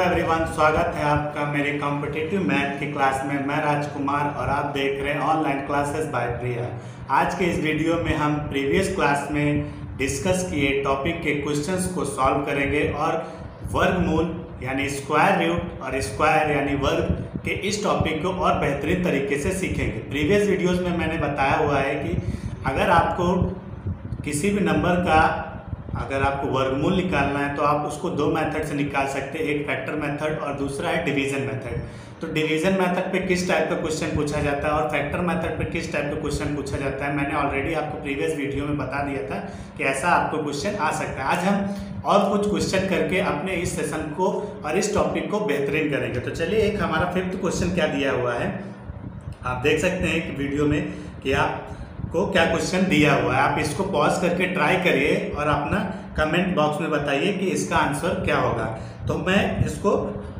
Everyone, स्वागत है आपका मेरे कॉम्पिटिटिव मैथ की क्लास में। मैं राजकुमार और आप देख रहे हैं ऑनलाइन क्लासेस बाय प्रिया आज के इस वीडियो में हम प्रीवियस क्लास में डिस्कस किए टॉपिक के क्वेश्चंस को सॉल्व करेंगे और वर्गमूल, यानी स्क्वायर रूट और स्क्वायर यानी वर्ग के इस टॉपिक को और बेहतरीन तरीके से सीखेंगे। प्रीवियस वीडियोज़ में मैंने बताया हुआ है कि अगर आपको किसी भी नंबर का अगर आपको वर्गमूल निकालना है तो आप उसको दो मेथड से निकाल सकते हैं, एक फैक्टर मेथड और दूसरा है डिवीज़न मेथड तो डिवीज़न मेथड पे किस टाइप का क्वेश्चन पूछा जाता है और फैक्टर मेथड पे किस टाइप का क्वेश्चन पूछा जाता है, मैंने ऑलरेडी आपको प्रीवियस वीडियो में बता दिया था कि ऐसा आपको क्वेश्चन आ सकता है। आज हम और कुछ क्वेश्चन करके अपने इस सेशन को और इस टॉपिक को बेहतरीन करेंगे। तो चलिए, एक हमारा फिफ्थ क्वेश्चन क्या दिया हुआ है? आप देख सकते हैं कि वीडियो में कि आप को क्या क्वेश्चन दिया हुआ है? आप इसको पॉज करके ट्राई करिए और अपना कमेंट बॉक्स में बताइए कि इसका आंसर क्या होगा। तो मैं इसको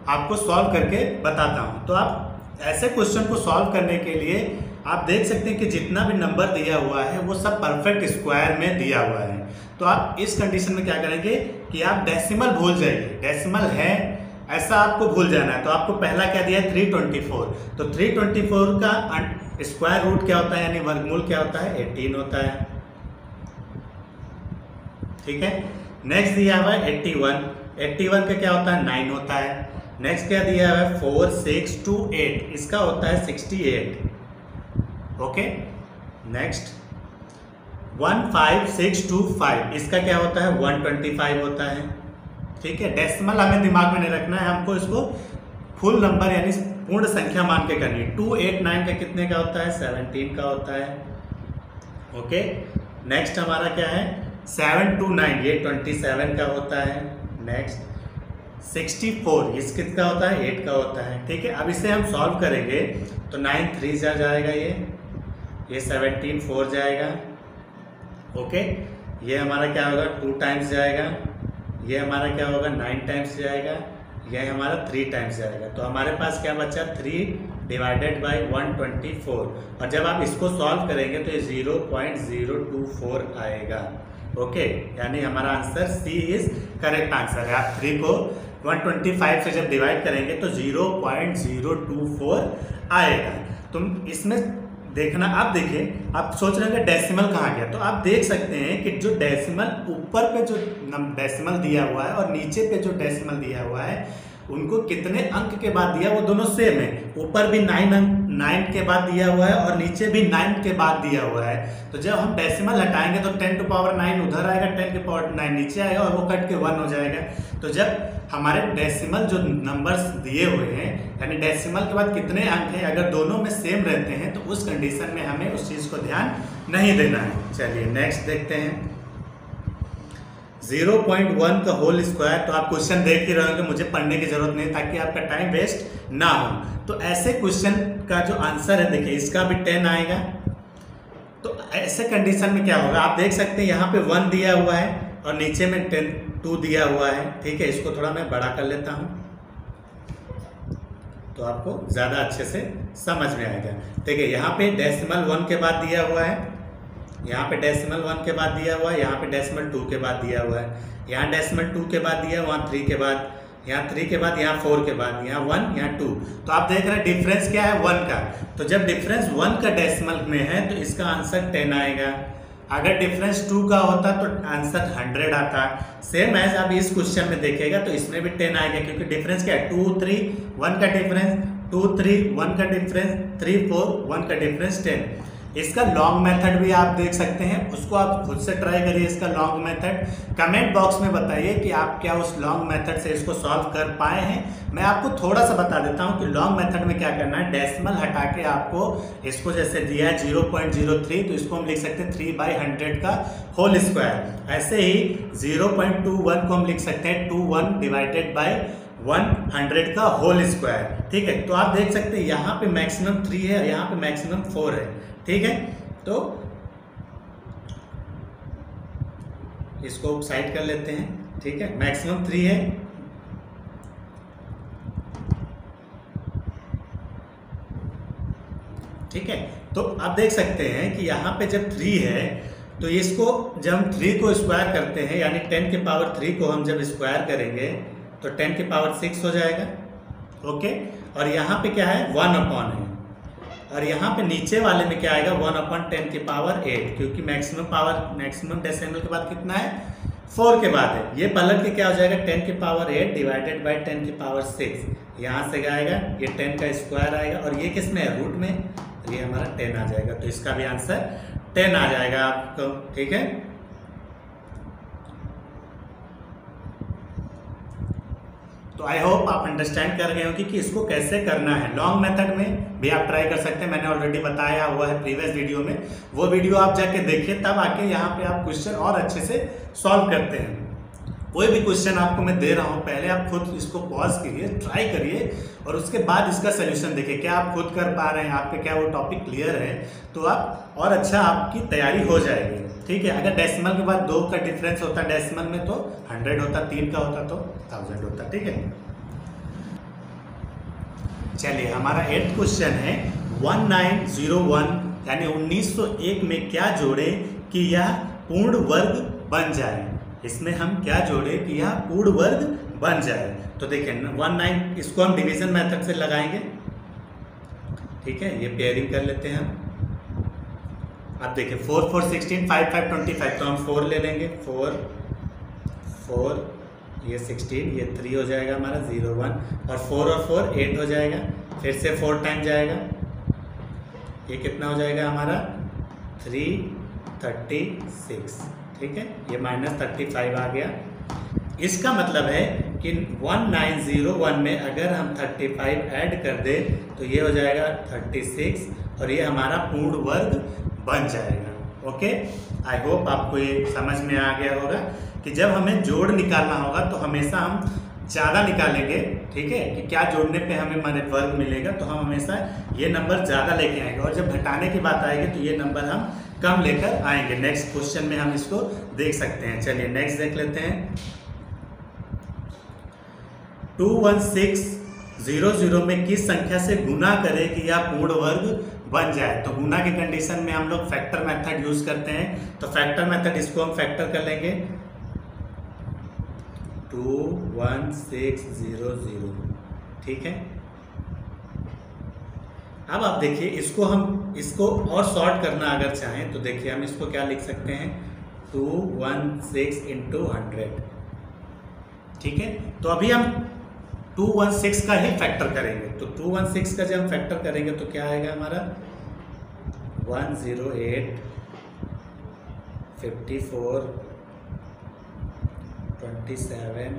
आपको सॉल्व करके बताता हूँ। तो आप ऐसे क्वेश्चन को सॉल्व करने के लिए आप देख सकते हैं कि जितना भी नंबर दिया हुआ है, वो सब परफेक्ट स्क्वायर में दिया हुआ है। तो आप इस कंडीशन में क्या करेंगे कि आप डेसिमल भूल जाइए। डेसिमल है, ऐसा आपको भूल जाना है। तो आपको पहला क्या दिया है? 324 तो 324 का स्क्वायर रूट क्या होता है? यानी वर्गमूल क्या होता है? 18 होता है। ठीक है? नेक्स्ट दिया हुआ है 81 81 का क्या होता है? 9 होता है। नेक्स्ट क्या दिया हुआ है? 4 6 2 8 इसका होता है 68 ओके नेक्स्ट 1 5 6 2 5 इसका क्या होता है? 125 होता है। ठीक है? डेसिमल हमें दिमाग में नहीं रखना है। हमको इसको फुल नंबर यानी पूर्ण संख्या मान के करनी टू एट नाइन का कितने का होता है? सेवनटीन का होता है। ओके? नेक्स्ट हमारा क्या है? सेवन टू नाइन, ये ट्वेंटी सेवन का होता है। नेक्स्ट सिक्सटी फोर इस कितना होता है? एट का होता है। ठीक है? अब इसे हम सॉल्व करेंगे तो नाइन थ्री जा जाएगा ये। ये सेवनटीन फोर जाएगा। ओके? ये हमारा क्या होगा? टू टाइम्स जाएगा। ये हमारा क्या होगा? नाइन टाइम्स जाएगा। यह हमारा थ्री टाइम्स जाएगा। तो हमारे पास क्या बचा? Three divided by one twenty four और जब आप इसको सॉल्व करेंगे तो ये zero point zero two four आएगा। ओके यानी हमारा answer C is correct answer है। आप थ्री को 125 से जब डिवाइड करेंगे तो 0.024 आएगा। तुम इसमें देखना, आप देखिए, आप सोच रहे हैं डेसिमल कहाँ गया? तो आप देख सकते हैं कि जो डेसिमल ऊपर पे जो डेसिमल दिया हुआ है और नीचे पे जो डेसिमल दिया हुआ है उनको कितने अंक के बाद दिया? वो दोनों सेम है। ऊपर भी नाइन अंक नाइन के बाद दिया हुआ है और नीचे भी नाइन के बाद दिया हुआ है। तो जब हम डेसिमल हटाएँगे तो टेन टू पावर नाइन उधर आएगा टेन के पावर नाइन नीचे आएगा और वो कट के वन हो जाएगा। तो जब हमारे डेसिमल जो नंबर्स दिए हुए हैं, यानी डेसिमल के बाद कितने अंक हैं, अगर दोनों में सेम रहते हैं तो उस कंडीशन में हमें उस चीज़ को ध्यान नहीं देना है। चलिए नेक्स्ट देखते हैं। 0.1 का होल स्क्वायर तो आप क्वेश्चन देख ही रहे मुझे पढ़ने की ज़रूरत नहीं ताकि आपका टाइम वेस्ट ना हो। तो ऐसे क्वेश्चन का जो आंसर है, देखिए, इसका भी 10 आएगा। तो ऐसे कंडीशन में क्या होगा? आप देख सकते हैं, यहाँ पे वन दिया हुआ है, और नीचे में टेन टू दिया हुआ है। ठीक है, इसको थोड़ा मैं बड़ा कर लेता हूँ। तो आपको ज़्यादा अच्छे से समझ में आएगा ठीक है यहाँ पे डेसिमल वन के बाद दिया हुआ है। यहाँ पे डेसिमल वन के बाद दिया हुआ है, यहाँ पे डेसिमल टू के बाद दिया हुआ है। यहाँ डेसिमल टू के बाद दिया, वहाँ थ्री के बाद, यहाँ थ्री के बाद, यहाँ फोर के बाद, यहाँ वन यहाँ टू तो आप देख रहे हैं डिफरेंस क्या है वन का। तो जब डिफरेंस वन का डेसिमल में है तो इसका आंसर टेन आएगा। अगर डिफरेंस टू का होता तो आंसर हंड्रेड आता। सेम एज आप इस क्वेश्चन में देखेगा तो इसमें भी टेन आएगा, क्योंकि डिफरेंस क्या है? टू थ्री वन का डिफरेंस टू थ्री वन का डिफरेंस थ्री फोर वन का डिफरेंस टेन इसका लॉन्ग मेथड भी आप देख सकते हैं। उसको आप खुद से ट्राई करिए इसका लॉन्ग मेथड कमेंट बॉक्स में बताइए कि आप क्या उस लॉन्ग मेथड से इसको सॉल्व कर पाए हैं। मैं आपको थोड़ा सा बता देता हूँ कि लॉन्ग मेथड में क्या करना है। डेसिमल हटा के आपको इसको जैसे दिया है ज़ीरो पॉइंट ज़ीरो थ्री तो इसको हम लिख सकते हैं थ्री बाई हंड्रेड का होल स्क्वायर ऐसे ही ज़ीरो पॉइंट टू वन को हम लिख सकते हैं two one divided by one hundred का होल स्क्वायर ठीक है? तो आप देख सकते हैं, यहाँ पे मैक्सिमम थ्री है और यहाँ पे मैक्सिमम फोर है। ठीक है? तो इसको साइड कर लेते हैं, ठीक है? मैक्सिमम थ्री है। ठीक है? तो आप देख सकते हैं कि यहाँ पे जब थ्री है तो इसको जब हम थ्री को स्क्वायर करते हैं, यानी टेन के पावर थ्री को हम जब स्क्वायर करेंगे तो टेन के पावर सिक्स हो जाएगा। ओके और यहाँ पे क्या है? वन अपॉन है। और यहाँ पे नीचे वाले में क्या आएगा? वन अपॉन टेन की पावर एट क्योंकि मैक्सिमम पावर मैक्सिमम डेसिमल के बाद कितना है? फोर के बाद है। ये पलट के क्या हो जाएगा? टेन की power eight divided by ten की पावर सिक्स यहाँ से क्या आएगा? ये टेन का स्क्वायर आएगा। और ये किसमें है? रूट में। तो ये हमारा टेन आ जाएगा। तो इसका भी आंसर टेन आ जाएगा आपको। ठीक है? तो आई होप आप अंडरस्टैंड कर गए होंगे कि इसको कैसे करना है। लॉन्ग मेथड में भी आप ट्राई कर सकते हैं। मैंने ऑलरेडी बताया हुआ है प्रीवियस वीडियो में। वो वीडियो आप जाके देखिए, तब आके यहाँ पे आप क्वेश्चन और अच्छे से सॉल्व करते हैं। कोई भी क्वेश्चन आपको मैं दे रहा हूँ, पहले आप खुद इसको पॉज करिए ट्राई करिए और उसके बाद इसका सोल्यूशन देखिए, क्या आप खुद कर पा रहे हैं, आपके क्या वो टॉपिक क्लियर है तो आप और अच्छा आपकी तैयारी हो जाएगी, ठीक है? अगर डेसिमल के बाद दो का डिफरेंस होता डेसिमल में तो हंड्रेड होता, तीन का होता तो थाउज़ेंड होता, ठीक है? चलिए, हमारा एट क्वेश्चन है वन नाइन ज़ीरो वन यानी 1901 में क्या जोड़े कि यह पूर्ण वर्ग बन जाए? इसमें हम क्या जोड़े कि यह पूर्ण वर्ग बन जाए। तो देखिए वन नाइन इसको हम डिवीज़न मेथड से लगाएँगे। ठीक है, ये पेयरिंग कर लेते हैं हम। अब देखिए four four sixteen five five twenty five तो हम फोर ले लेंगे। फोर फोर ये सिक्सटीन ये थ्री हो जाएगा हमारा ज़ीरो वन और फोर और फोर एट हो जाएगा। फिर से फोर टाइम जाएगा। ये कितना हो जाएगा हमारा? थ्री थर्टी सिक्स ठीक है? ये माइनस थर्टी फाइव आ गया। इसका मतलब है कि वन नाइन ज़ीरो वन में अगर हम थर्टी फाइव ऐड कर दे तो ये हो जाएगा थर्टी सिक्स और ये हमारा पूर्ण वर्ग बन जाएगा। ओके आई होप आपको ये समझ में आ गया होगा कि जब हमें जोड़ निकालना होगा तो हमेशा हम ज़्यादा निकालेंगे, ठीक है, कि क्या जोड़ने पे हमें माने वर्ग मिलेगा तो हम हमेशा ये नंबर ज़्यादा लेके आएँगे। और जब घटाने की बात आएगी तो ये नंबर हम कम लेकर आएँगे। नेक्स्ट क्वेश्चन में हम इसको देख सकते हैं। चलिए नेक्स्ट देख लेते हैं। Two one six zero zero में किस संख्या से गुना करें कि यह पूर्ण वर्ग बन जाए? तो गुना के कंडीशन में हम लोग फैक्टर मेथड यूज़ करते हैं। तो फैक्टर मेथड इसको हम फैक्टर कर लेंगे। Two one six zero zero ठीक है? अब आप देखिए, इसको हम, इसको और शॉर्ट करना अगर चाहें तो देखिए हम इसको क्या लिख सकते हैं? Two one six into hundred ठीक है? तो अभी हम टू वन सिक्स का ही फैक्टर करेंगे। तो टू वन सिक्स का जब हम फैक्टर करेंगे तो क्या आएगा हमारा? One zero eight fifty four twenty seven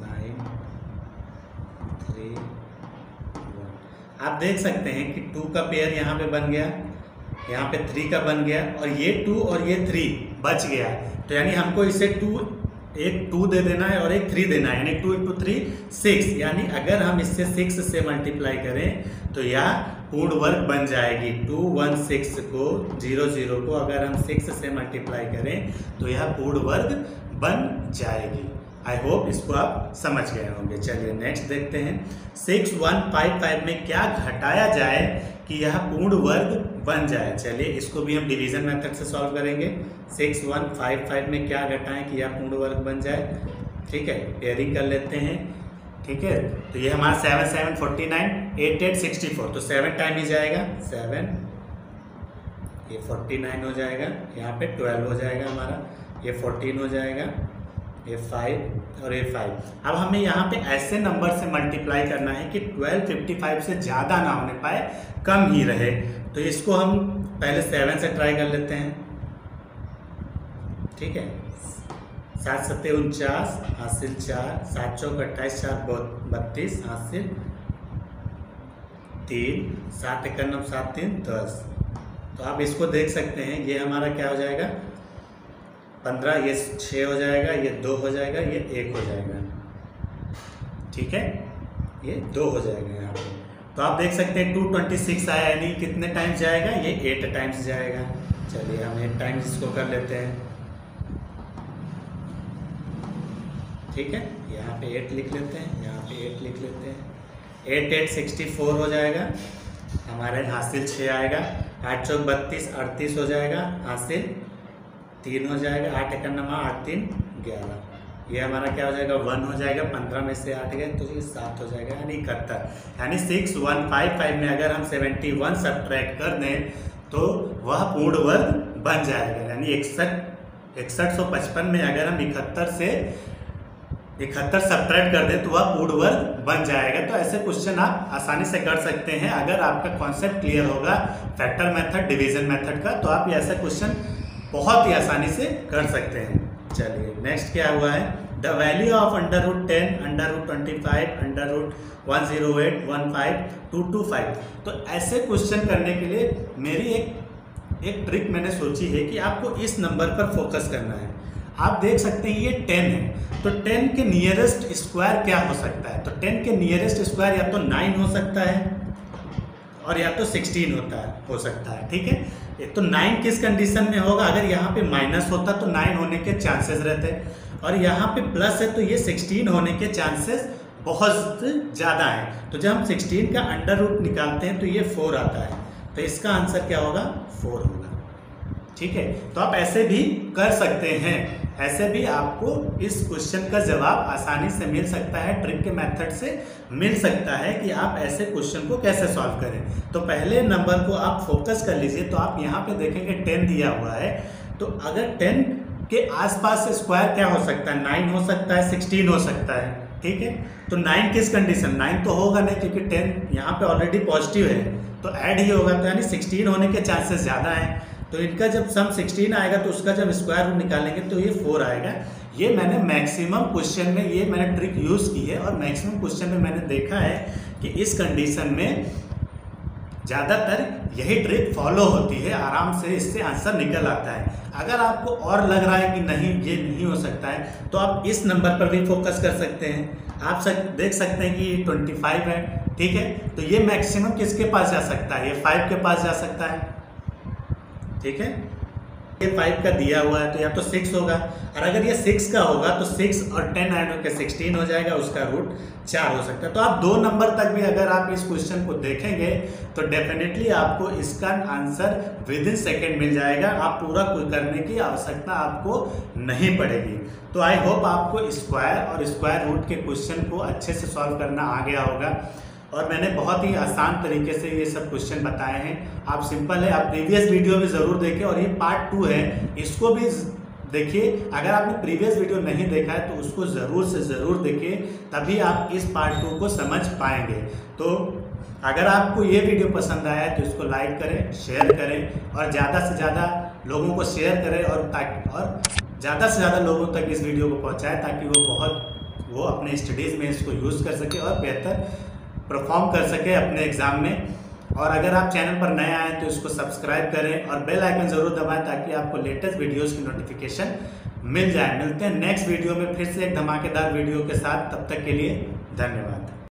nine three one आप देख सकते हैं कि टू का पेयर यहाँ पे बन गया, यहाँ पे थ्री का बन गया, और ये टू और ये थ्री बच गया। तो यानी हमको इसे टू एक टू दे देना है और एक थ्री देना है, यानी टू इंटू थ्री सिक्स यानी अगर हम इससे सिक्स से मल्टीप्लाई करें तो यह पूर्ण वर्ग बन जाएगी। टू वन सिक्स को ज़ीरो ज़ीरो को अगर हम सिक्स से मल्टीप्लाई करें तो यह पूर्ण वर्ग बन जाएगी। आई होप इसको आप समझ गए होंगे। चलिए नेक्स्ट देखते हैं। सिक्स वन फाइव फाइव में क्या घटाया जाए कि यह पूर्ण वर्ग बन जाए? चलिए इसको भी हम डिवीज़न मेथड से सॉल्व करेंगे। सिक्स वन फाइव फाइव में क्या घटाएँ कि यह पूर्ण वर्ग बन जाए? ठीक है पेयरिंग कर लेते हैं। ठीक है तो ये हमारा seven seven forty nine eight eight sixty four तो सेवन टाइम ही जाएगा। सेवन ये फोर्टी नाइन हो जाएगा। यहाँ पे ट्वेल्व हो जाएगा हमारा। ये फोर्टीन हो जाएगा। ये फाइव और ये फाइव अब हमें यहाँ पे ऐसे नंबर से मल्टीप्लाई करना है कि ट्वेल्व फिफ्टी फाइव से ज़्यादा ना होने पाए, कम ही रहे। तो इसको हम पहले सेवन से ट्राई कर लेते हैं। ठीक है? सात सत्ते उनचास, हासिल चार, सात चौक अट्ठाईस, चार बत्तीस, हासिल तीन, सात इक्यानवे सात तीन दस। तो आप इसको देख सकते हैं, ये हमारा क्या हो जाएगा? पंद्रह, ये छः हो जाएगा, ये दो हो जाएगा, ये एक हो जाएगा। ठीक है? ये दो हो जाएगा यहाँ पे। तो आप देख सकते हैं टू ट्वेंटी सिक्स आया यानी कितने टाइम्स जाएगा? ये एट टाइम्स जाएगा। चलिए हम एट टाइम्स इसको कर लेते हैं। ठीक है? यहाँ पे एट लिख लेते हैं, यहाँ पे एट लिख लेते हैं। एट एट सिक्सटी फोर हो जाएगा। हमारे हासिल छः आएगा। आठ चौक बत्तीस, अड़तीस हो जाएगा। हासिल तीन हो जाएगा, आठ एक इक्यानवे आठ तीन ग्यारह। ये हमारा क्या हो जाएगा? वन हो जाएगा, पंद्रह में से आठ गए तो ये सात हो जाएगा, यानी इकहत्तर। यानी सिक्स वन फाइव फाइव में अगर हम सेवेंटी वन सब्ट्रैक्ट कर दें तो वह पूर्ण वर्ग बन जाएगा। यानी इकसठ इकसठ सौ पचपन में अगर हम इकहत्तर से, इकहत्तर सब्ट्रैक्ट कर दें तो वह पूर्ण वर्ग बन जाएगा। तो ऐसे क्वेश्चन आप आसानी से कर सकते हैं। अगर आपका कॉन्सेप्ट क्लियर होगा फैक्टर मेथड डिवीज़न मेथड का तो आप ऐसा क्वेश्चन बहुत ही आसानी से कर सकते हैं। चलिए नेक्स्ट क्या हुआ है? The value of under root ten under root twenty five under root one zero eight one five two two five तो ऐसे क्वेश्चन करने के लिए मेरी एक एक ट्रिक मैंने सोची है कि आपको इस नंबर पर फोकस करना है। आप देख सकते हैं ये टेन है। तो टेन के नियरेस्ट स्क्वायर क्या हो सकता है? तो टेन के नियरेस्ट स्क्वायर या तो नाइन हो सकता है और या तो सिक्सटीन होता है, हो सकता है, ठीक है? ये तो नाइन किस कंडीशन में होगा? अगर यहाँ पे माइनस होता तो नाइन होने के चांसेस रहते। और यहाँ पे प्लस है तो ये सिक्सटीन होने के चांसेस बहुत ज़्यादा है। तो जब हम सिक्सटीन का अंडर रूट निकालते हैं तो ये फोर आता है। तो इसका आंसर क्या होगा? फोर होगा। ठीक है? तो आप ऐसे भी कर सकते हैं। ऐसे भी आपको इस क्वेश्चन का जवाब आसानी से मिल सकता है ट्रिक के मेथड से मिल सकता है कि आप ऐसे क्वेश्चन को कैसे सॉल्व करें। तो पहले नंबर को आप फोकस कर लीजिए तो आप यहाँ पे देखेंगे टेन दिया हुआ है। तो अगर टेन के आसपास स्क्वायर क्या हो सकता है? नाइन हो सकता है सिक्सटीन हो सकता है, ठीक है? तो नाइन किस कंडीशन नाइन तो होगा नहीं, क्योंकि टेन यहाँ पे ऑलरेडी पॉजिटिव है। तो ऐड ही होगा तो यानी सिक्सटीन होने के चांसेस ज़्यादा हैं। तो इनका जब सम 16 आएगा तो उसका जब स्क्वायर रूट निकालेंगे तो ये फोर आएगा। ये मैंने मैक्सिमम क्वेश्चन में ये मैंने ट्रिक यूज़ की है और मैक्सिमम क्वेश्चन में मैंने देखा है कि इस कंडीशन में ज़्यादातर यही ट्रिक फॉलो होती है आराम से इससे आंसर निकल आता है। अगर आपको और लग रहा है कि नहीं ये नहीं हो सकता है तो आप इस नंबर पर भी फोकस कर सकते हैं। आप सक, देख सकते हैं कि 25 है ठीक है? तो ये मैक्सिमम किसके पास जा सकता है? ये फाइव के पास जा सकता है। ठीक है? ये फाइव का दिया हुआ है तो या तो सिक्स होगा। और अगर ये सिक्स का होगा तो सिक्स और टेन ऐड होकर सिक्सटीन हो जाएगा, उसका रूट चार हो सकता है। तो आप दो नंबर तक भी अगर आप इस क्वेश्चन को देखेंगे तो डेफिनेटली आपको इसका आंसर विद इन सेकेंड मिल जाएगा। आप पूरा करने की आवश्यकता आपको नहीं पड़ेगी। तो आई होप आपको स्क्वायर और स्क्वायर रूट के क्वेश्चन को अच्छे से सॉल्व करना आ गया होगा। और मैंने बहुत ही आसान तरीके से ये सब क्वेश्चन बताए हैं। आप सिंपल है, आप प्रीवियस वीडियो भी ज़रूर देखें और ये पार्ट टू है। इसको भी देखिए, अगर आपने प्रीवियस वीडियो नहीं देखा है तो उसको ज़रूर से ज़रूर देखिए तभी आप इस पार्ट टू को समझ पाएँगे। तो अगर आपको ये वीडियो पसंद आया है तो इसको लाइक करें शेयर करें और ज़्यादा से ज़्यादा लोगों को शेयर करें और ताकि, और ज़्यादा से ज़्यादा लोगों तक इस वीडियो को पहुँचाएँ, ताकि वो बहुत, वो अपने स्टडीज़ में इसको यूज़ कर सके और बेहतर परफॉर्म कर सके अपने एग्ज़ाम में। और अगर आप चैनल पर नए आए तो इसको सब्सक्राइब करें और बेल आइकन ज़रूर दबाएँ ताकि आपको लेटेस्ट वीडियोस की नोटिफिकेशन मिल जाए। मिलते हैं नेक्स्ट वीडियो में फिर से एक धमाकेदार वीडियो के साथ। तब तक के लिए धन्यवाद।